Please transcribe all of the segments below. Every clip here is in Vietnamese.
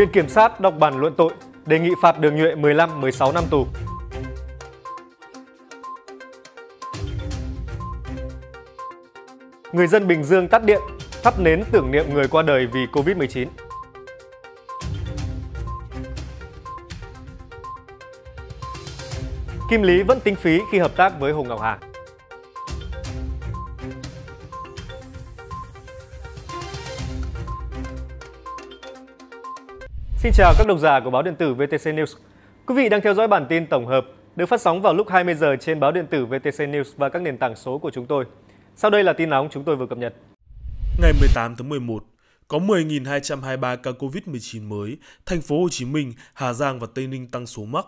Viện Kiểm sát đọc bản luận tội, đề nghị phạt Đường Nhuệ 15-16 năm tù. Người dân Bình Dương tắt điện, thắp nến tưởng niệm người qua đời vì Covid-19. Kim Lý vẫn tính phí khi hợp tác với Hồ Ngọc Hà. Xin chào các độc giả của báo điện tử VTC News. Quý vị đang theo dõi bản tin tổng hợp được phát sóng vào lúc 20 giờ trên báo điện tử VTC News và các nền tảng số của chúng tôi. Sau đây là tin nóng chúng tôi vừa cập nhật. Ngày 18 tháng 11, có 10.223 ca COVID-19 mới, thành phố Hồ Chí Minh, Hà Giang và Tây Ninh tăng số mắc.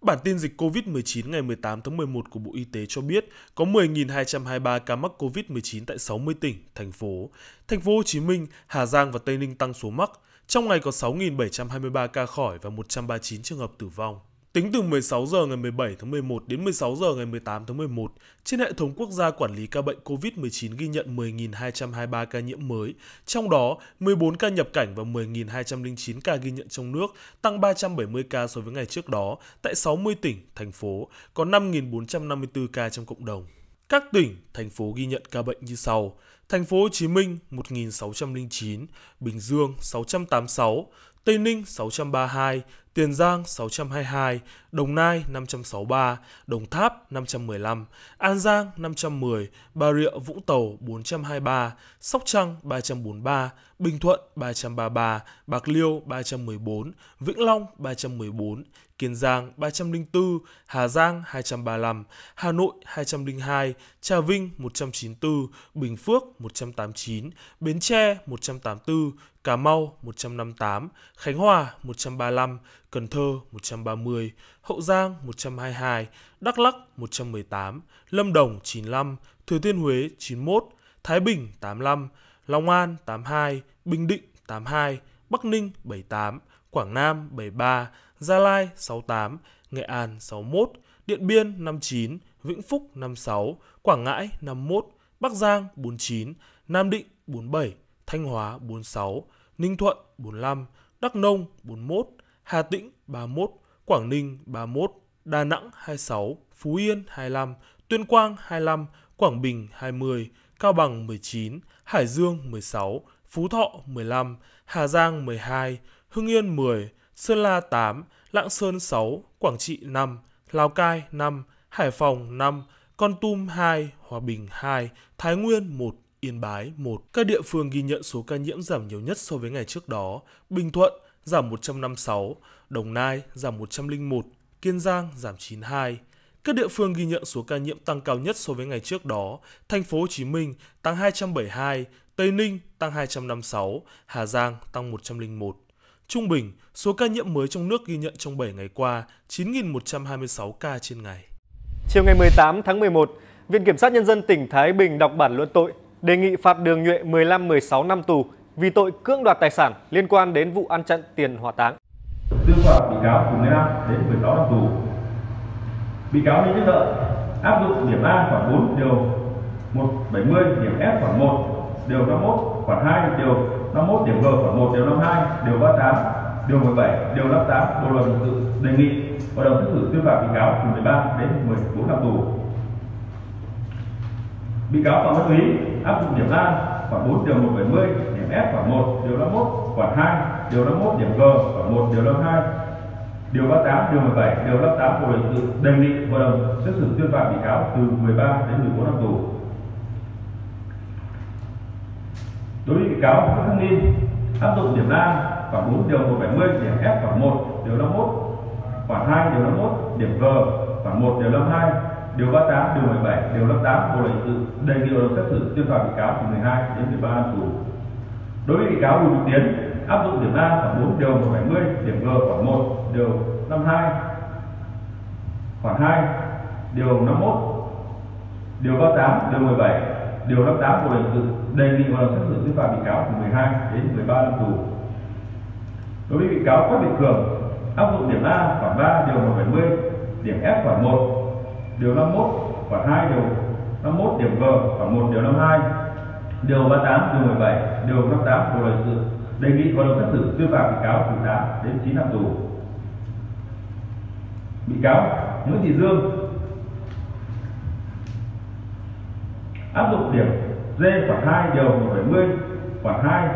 Bản tin dịch COVID-19 ngày 18 tháng 11 của Bộ Y tế cho biết có 10.223 ca mắc COVID-19 tại 60 tỉnh, thành phố. Thành phố Hồ Chí Minh, Hà Giang và Tây Ninh tăng số mắc. Trong ngày có 6.723 ca khỏi và 139 trường hợp tử vong. Tính từ 16 giờ ngày 17 tháng 11 đến 16 giờ ngày 18 tháng 11, trên hệ thống quốc gia quản lý ca bệnh COVID-19 ghi nhận 10.223 ca nhiễm mới, trong đó 14 ca nhập cảnh và 10.209 ca ghi nhận trong nước, tăng 370 ca so với ngày trước đó. Tại 60 tỉnh, thành phố, có 5.454 ca trong cộng đồng. Các tỉnh, thành phố ghi nhận ca bệnh như sau: Thành phố Hồ Chí Minh 1609, Bình Dương 686, Tây Ninh 632, Tiền Giang 622, Đồng Nai 563, Đồng Tháp 515, An Giang 510, Bà Rịa Vũng Tàu 423, Sóc Trăng 343, Bình Thuận 333, Bạc Liêu 314, Vĩnh Long 314, Kiên Giang 304, Hà Giang 235, Hà Nội 202, Trà Vinh 194, Bình Phước 189, Bến Tre 184, Cà Mau 158, Khánh Hòa 135, Cần Thơ 130, Hậu Giang 122, Đắk Lắk 118, Lâm Đồng 95, Thừa Thiên Huế 91, Thái Bình 85, Long An 82, Bình Định 82, Bắc Ninh 78, Quảng Nam 73, Gia Lai 68, Nghệ An 61, Điện Biên 59, Vĩnh Phúc 56, Quảng Ngãi 51, Bắc Giang 49, Nam Định 47, Thanh Hóa 46, Ninh Thuận 45, Đắk Nông 41, Hà Tĩnh 31, Quảng Ninh 31, Đà Nẵng 26, Phú Yên 25, Tuyên Quang 25, Quảng Bình 20, Cao Bằng 19, Hải Dương 16, Phú Thọ 15, Hà Giang 12, Hưng Yên 10, Sơn La 8, Lạng Sơn 6, Quảng Trị 5, Lào Cai 5, Hải Phòng 5, con Tum 2, Hòa Bình 2, Thái Nguyên 1, Yên Bái 1. Các địa phương ghi nhận số ca nhiễm giảm nhiều nhất so với ngày trước đó. Bình Thuận giảm 156, Đồng Nai giảm 101, Kiên Giang giảm 92. Các địa phương ghi nhận số ca nhiễm tăng cao nhất so với ngày trước đó. Thành phố Hồ Chí Minh tăng 272, Tây Ninh tăng 256, Hà Giang tăng 101. Trung bình, số ca nhiễm mới trong nước ghi nhận trong 7 ngày qua 9.126 ca trên ngày. Chiều ngày 18 tháng 11, Viện Kiểm sát Nhân dân tỉnh Thái Bình đọc bản luận tội, đề nghị phạt Đường Nhuệ 15-16 năm tù vì tội cưỡng đoạt tài sản liên quan đến vụ ăn chặn tiền hỏa táng. Tuyên phạt bị cáo từ 15 đến 16 năm tù. Bị cáo Lý Nhất Lợi áp dụng điểm A khoảng 4 điều 170 điểm F khoảng 1 điều 51 khoảng 2 điều 51 điểm G khoảng 1 điều 52 điều 38 điều 17 điều 58 bộ luật hình sự đề nghị hội đồng xét xử tuyên phạt bị cáo từ 13 đến 14 năm tù. Bị cáo Phạm Văn Thúy áp dụng điểm A, khoảng 4 điều 170 điểm F khoảng 1 điều 51 khoảng 2 điều 51 điểm G khoảng 1 điều 52 điều 38 điều 17 điều 58 bộ luật hình sự đề nghị hội đồng xét xử tuyên phạt bị cáo từ 13 đến 14 năm tù. Đối với bị cáo Nguyễn Thanh Ninh, áp dụng điểm A khoảng 4 điều 170 điểm F khoảng 1 điều 51 khoảng 2 điều 51 điểm G, khoảng 1 điều 52 điều 38 điều 17 điều 58 bộ luật hình sự đề nghị hội đồng xét xử tuyên phạt bị cáo từ 12 đến 13 năm tù. Đối với bị cáo Bùi Đức Tiến, áp dụng điểm A khoảng 4 điều 170 điểm G khoảng 1 điều 52 khoảng 2 điều 51 điều 38 điều 17 điều 58 bộ luật hình sự đề nghị hội đồng xét xử tuyên phạt bị cáo từ 12 đến 13 năm tù. Đối với bị cáo Quách Việt Cường áp dụng điểm A khoảng 3 điều 170 điểm F khoảng 1 điều 51 khoảng 2 điều 51 điểm G khoảng 1 điều 52 điều 38 điều 17 điều 58 bộ luật sự, đề nghị hội đồng xét xử tuyên phạt bị cáo từ 8 đến 9 năm tù. Bị cáo Nguyễn Thị Dương áp dụng điểm D khoảng 2 điều 170 khoảng 2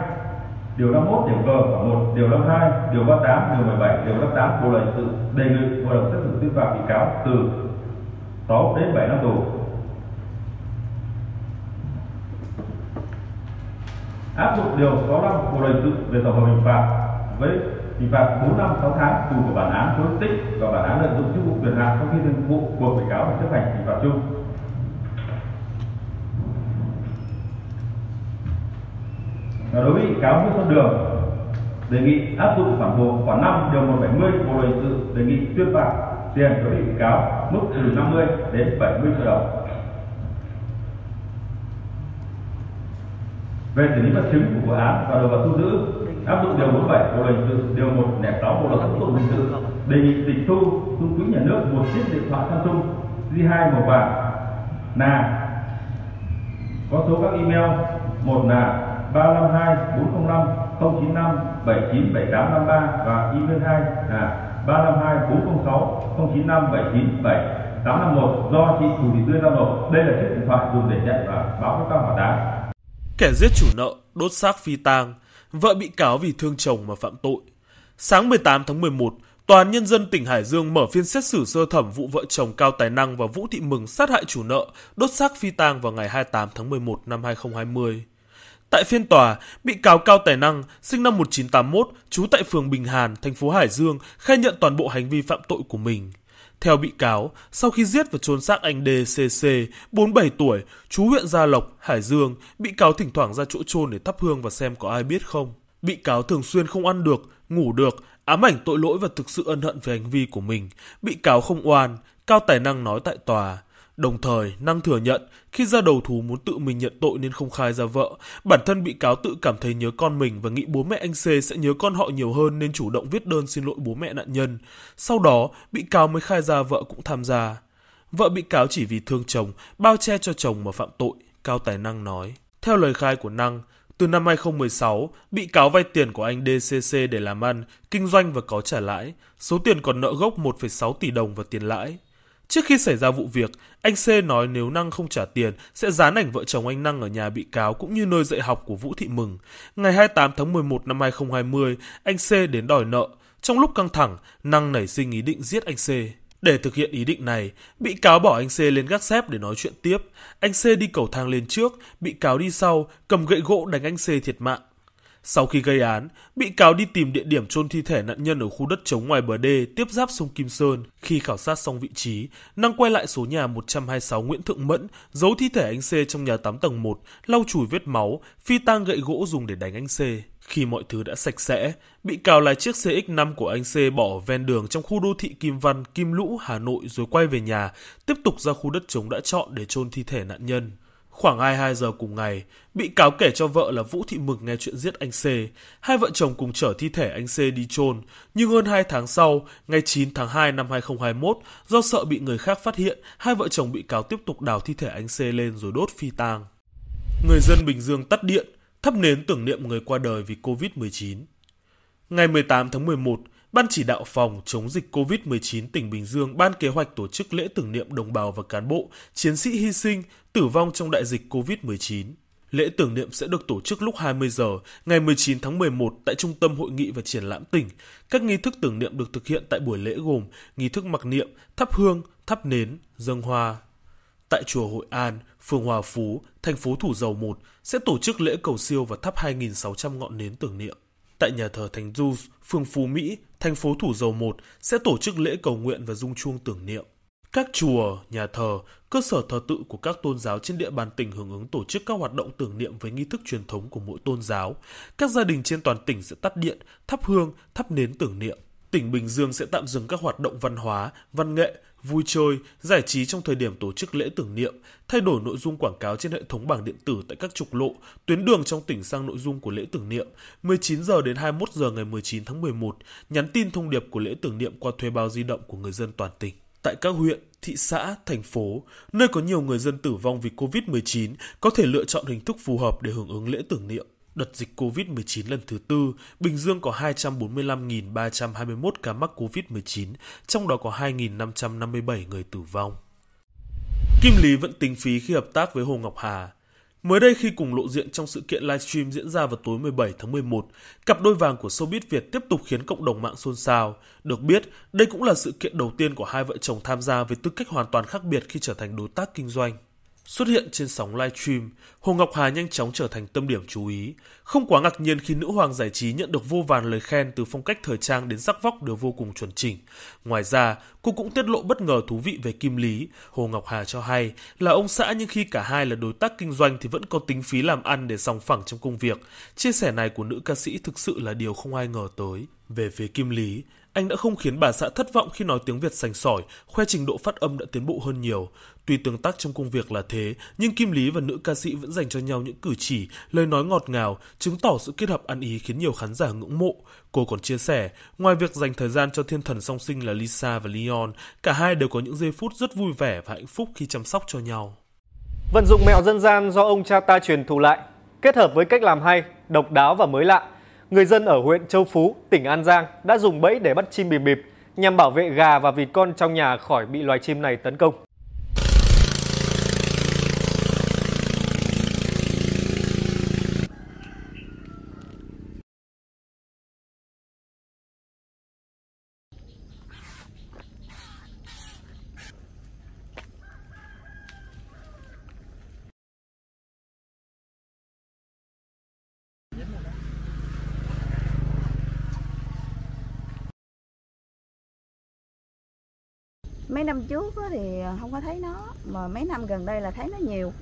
điều 51 điểm G khoảng 1 điều 52 điều 38 điều 17 điều 58 bộ luật sự đề nghị hội đồng xét xử tuyên phạt bị cáo từ 6 đến 7 năm tù. Áp dụng điều 65 bộ luật hình sự về tổng hợp hình phạt với hình phạt 4 năm 6 tháng tù của bản án cố tích và bản án lợi dụng chức vụ quyền hạn trong khi thi hành vụ buộc bị cáo phải chấp hành hình phạt chung. Và đối với bị cáo Nguyễn Xuân Đường, đề nghị áp dụng khoản bộ khoản 5 điều 170 bộ luật hình sự, đề nghị tuyên phạt tiền đối với bị cáo mức từ 50 đến 70 triệu đồng. Về xử lý vật chứng của vụ án và đồ vật thu giữ, áp dụng điều 47 bộ luật hình sự, điều 106 bộ luật tố tụng hình sự, đề nghị tịch thu thu quỹ nhà nước một chiếc điện thoại Samsung J2 màu vàng là có số các email, một là 352 405 095 797853 và email 2 là 352 406 095 797 851 do chị Thù Thị Tươi giao nộp. Đây là chiếc điện thoại dùng để nhận và báo cáo cao hỏa táng. Kẻ giết chủ nợ, đốt xác phi tang, vợ bị cáo vì thương chồng mà phạm tội. Sáng 18 tháng 11, Tòa án Nhân dân tỉnh Hải Dương mở phiên xét xử sơ thẩm vụ vợ chồng Cao Tài Năng và Vũ Thị Mừng sát hại chủ nợ, đốt xác phi tang vào ngày 28 tháng 11 năm 2020. Tại phiên tòa, bị cáo Cao Tài Năng, sinh năm 1981, trú tại phường Bình Hàn, thành phố Hải Dương, khai nhận toàn bộ hành vi phạm tội của mình. Theo bị cáo, sau khi giết và chôn xác anh DCC, 47 tuổi, chú huyện Gia Lộc, Hải Dương, bị cáo thỉnh thoảng ra chỗ chôn để thắp hương và xem có ai biết không. Bị cáo thường xuyên không ăn được, ngủ được, ám ảnh tội lỗi và thực sự ân hận về hành vi của mình. Bị cáo không oan, Cao Tài Năng nói tại tòa. Đồng thời, Năng thừa nhận khi ra đầu thú muốn tự mình nhận tội nên không khai ra vợ. Bản thân bị cáo tự cảm thấy nhớ con mình và nghĩ bố mẹ anh C sẽ nhớ con họ nhiều hơn nên chủ động viết đơn xin lỗi bố mẹ nạn nhân. Sau đó, bị cáo mới khai ra vợ cũng tham gia. Vợ bị cáo chỉ vì thương chồng, bao che cho chồng mà phạm tội, Cao Tài Năng nói. Theo lời khai của Năng, từ năm 2016, bị cáo vay tiền của anh DCC để làm ăn, kinh doanh và có trả lãi. Số tiền còn nợ gốc 1,6 tỷ đồng và tiền lãi. Trước khi xảy ra vụ việc, anh C nói nếu Năng không trả tiền sẽ dán ảnh vợ chồng anh Năng ở nhà bị cáo cũng như nơi dạy học của Vũ Thị Mừng. Ngày 28 tháng 11 năm 2020, anh C đến đòi nợ. Trong lúc căng thẳng, Năng nảy sinh ý định giết anh C. Để thực hiện ý định này, bị cáo bỏ anh C lên gác xếp để nói chuyện tiếp. Anh C đi cầu thang lên trước, bị cáo đi sau, cầm gậy gỗ đánh anh C thiệt mạng. Sau khi gây án, bị cáo đi tìm địa điểm chôn thi thể nạn nhân ở khu đất trống ngoài bờ đê tiếp giáp sông Kim Sơn. Khi khảo sát xong vị trí, Năng quay lại số nhà 126 Nguyễn Thượng Mẫn, giấu thi thể anh C trong nhà 8 tầng 1, lau chùi vết máu, phi tang gậy gỗ dùng để đánh anh C. Khi mọi thứ đã sạch sẽ, bị cáo lái chiếc CX-5 của anh C bỏ ven đường trong khu đô thị Kim Văn, Kim Lũ, Hà Nội rồi quay về nhà, tiếp tục ra khu đất trống đã chọn để chôn thi thể nạn nhân. Khoảng 22 giờ cùng ngày, bị cáo kể cho vợ là Vũ Thị Mực nghe chuyện giết anh C. Hai vợ chồng cùng chở thi thể anh C đi chôn. Nhưng hơn 2 tháng sau, ngày 9 tháng 2 năm 2021, do sợ bị người khác phát hiện, hai vợ chồng bị cáo tiếp tục đào thi thể anh C lên rồi đốt phi tang. Người dân Bình Dương tắt điện, thắp nến tưởng niệm người qua đời vì Covid-19. Ngày 18 tháng 11, Ban chỉ đạo phòng chống dịch COVID-19 tỉnh Bình Dương ban kế hoạch tổ chức lễ tưởng niệm đồng bào và cán bộ, chiến sĩ hy sinh, tử vong trong đại dịch COVID-19. Lễ tưởng niệm sẽ được tổ chức lúc 20 giờ ngày 19 tháng 11 tại Trung tâm Hội nghị và Triển lãm tỉnh. Các nghi thức tưởng niệm được thực hiện tại buổi lễ gồm nghi thức mặc niệm, thắp hương, thắp nến, dâng hoa. Tại chùa Hội An, phường Hòa Phú, thành phố Thủ Dầu Một sẽ tổ chức lễ cầu siêu và thắp 2.600 ngọn nến tưởng niệm. Tại nhà thờ Thánh Du, phường Phú Mỹ, thành phố Thủ Dầu Một sẽ tổ chức lễ cầu nguyện và dung chuông tưởng niệm. Các chùa, nhà thờ, cơ sở thờ tự của các tôn giáo trên địa bàn tỉnh hưởng ứng tổ chức các hoạt động tưởng niệm với nghi thức truyền thống của mỗi tôn giáo. Các gia đình trên toàn tỉnh sẽ tắt điện, thắp hương, thắp nến tưởng niệm. Tỉnh Bình Dương sẽ tạm dừng các hoạt động văn hóa, văn nghệ, vui chơi, giải trí trong thời điểm tổ chức lễ tưởng niệm, thay đổi nội dung quảng cáo trên hệ thống bảng điện tử tại các trục lộ, tuyến đường trong tỉnh sang nội dung của lễ tưởng niệm. 19 giờ đến 21 giờ ngày 19 tháng 11, nhắn tin thông điệp của lễ tưởng niệm qua thuê bao di động của người dân toàn tỉnh. Tại các huyện, thị xã, thành phố, nơi có nhiều người dân tử vong vì Covid-19 có thể lựa chọn hình thức phù hợp để hưởng ứng lễ tưởng niệm. Đợt dịch COVID-19 lần thứ tư, Bình Dương có 245.321 ca mắc COVID-19, trong đó có 2.557 người tử vong. Kim Lý vẫn tính phí khi hợp tác với Hồ Ngọc Hà. Mới đây khi cùng lộ diện trong sự kiện livestream diễn ra vào tối 17 tháng 11, cặp đôi vàng của showbiz Việt tiếp tục khiến cộng đồng mạng xôn xao. Được biết, đây cũng là sự kiện đầu tiên của hai vợ chồng tham gia với tư cách hoàn toàn khác biệt khi trở thành đối tác kinh doanh. Xuất hiện trên sóng live stream, Hồ Ngọc Hà nhanh chóng trở thành tâm điểm chú ý. Không quá ngạc nhiên khi nữ hoàng giải trí nhận được vô vàn lời khen từ phong cách thời trang đến sắc vóc đều vô cùng chuẩn chỉnh. Ngoài ra, cô cũng tiết lộ bất ngờ thú vị về Kim Lý. Hồ Ngọc Hà cho hay là ông xã nhưng khi cả hai là đối tác kinh doanh thì vẫn có tính phí làm ăn để sòng phẳng trong công việc. Chia sẻ này của nữ ca sĩ thực sự là điều không ai ngờ tới. Về phía Kim Lý, anh đã không khiến bà xã thất vọng khi nói tiếng Việt sành sỏi, khoe trình độ phát âm đã tiến bộ hơn nhiều. Tuy tương tác trong công việc là thế, nhưng Kim Lý và nữ ca sĩ vẫn dành cho nhau những cử chỉ, lời nói ngọt ngào, chứng tỏ sự kết hợp ăn ý khiến nhiều khán giả ngưỡng mộ. Cô còn chia sẻ, ngoài việc dành thời gian cho thiên thần song sinh là Lisa và Leon, cả hai đều có những giây phút rất vui vẻ và hạnh phúc khi chăm sóc cho nhau. Vận dụng mẹo dân gian do ông cha ta truyền thụ lại, kết hợp với cách làm hay, độc đáo và mới lạ, người dân ở huyện Châu Phú, tỉnh An Giang đã dùng bẫy để bắt chim bìm bịp nhằm bảo vệ gà và vịt con trong nhà khỏi bị loài chim này tấn công. Mấy năm trước thì không có thấy nó mà mấy năm gần đây là thấy nó nhiều.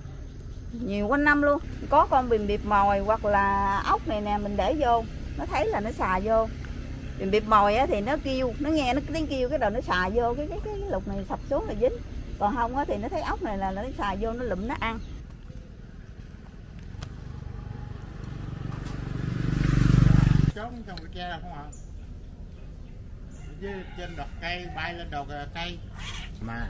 Nhiều quanh năm luôn. Có con bìm bịp mồi hoặc là ốc này nè mình để vô. Nó thấy là nó xà vô. Bìm bịp mồi á thì nó kêu nó nghe nó tiếng kêu cái đầu nó xà vô cái cái cái, cái lục này sập xuống là dính. Còn không á thì nó thấy ốc này là nó xà vô nó lụm nó ăn. Trốn trong cái tre không ạ? Dưới trên đọt cây bay lên đọt cây mà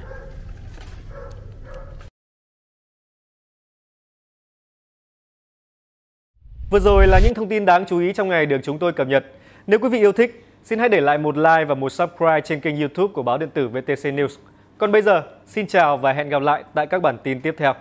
Vừa rồi là những thông tin đáng chú ý trong ngày được chúng tôi cập nhật. Nếu quý vị yêu thích, xin hãy để lại một like và một subscribe trên kênh YouTube của báo điện tử VTC News. Còn bây giờ, xin chào và hẹn gặp lại tại các bản tin tiếp theo.